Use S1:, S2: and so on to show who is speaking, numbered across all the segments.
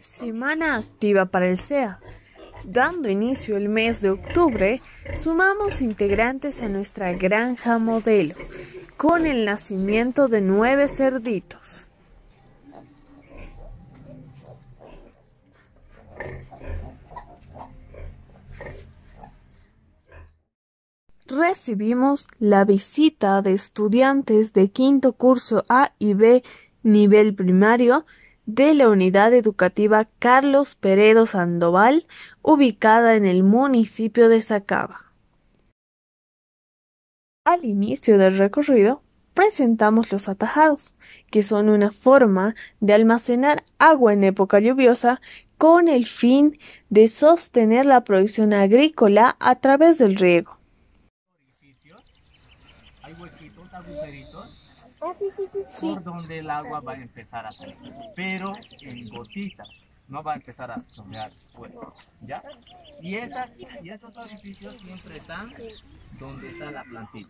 S1: Semana activa para el SEA. Dando inicio el mes de octubre, sumamos integrantes a nuestra granja modelo, con el nacimiento de nueve cerditos. Recibimos la visita de estudiantes de quinto curso A y B nivel primario de la unidad educativa Carlos Peredo Sandoval, ubicada en el municipio de Sacaba. Al inicio del recorrido, presentamos los atajados, que son una forma de almacenar agua en época lluviosa con el fin de sostener la producción agrícola a través del riego.
S2: Hay agujeritos por donde el agua va a empezar a salir, pero en gotitas, no va a empezar a chorrear fuera, ¿ya? Y, y esos orificios siempre están donde está la plantilla,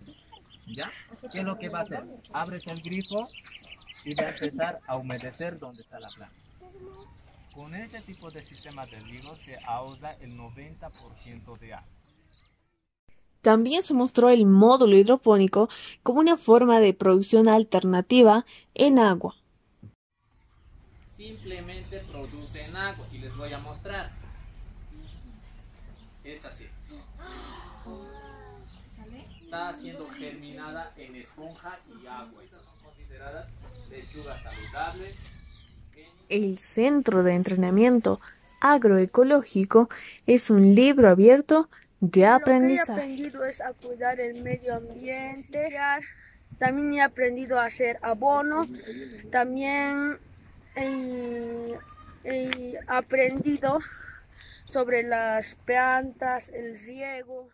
S2: ¿ya? ¿Qué es lo que va a hacer? Abres el grifo y va a empezar a humedecer donde está la planta. Con este tipo de sistema de riego se ahorra el 90% de agua.
S1: También se mostró el módulo hidropónico como una forma de producción alternativa en agua.
S2: Simplemente producen agua y les voy a mostrar. Es así. Está siendo germinada en esponja y agua. Estas son consideradas lechugas saludables.
S1: El Centro de Entrenamiento Agroecológico es un libro abierto de aprendizaje.
S3: Lo que he aprendido es a cuidar el medio ambiente. También he aprendido a hacer abono. También he, he aprendido sobre las plantas, el riego.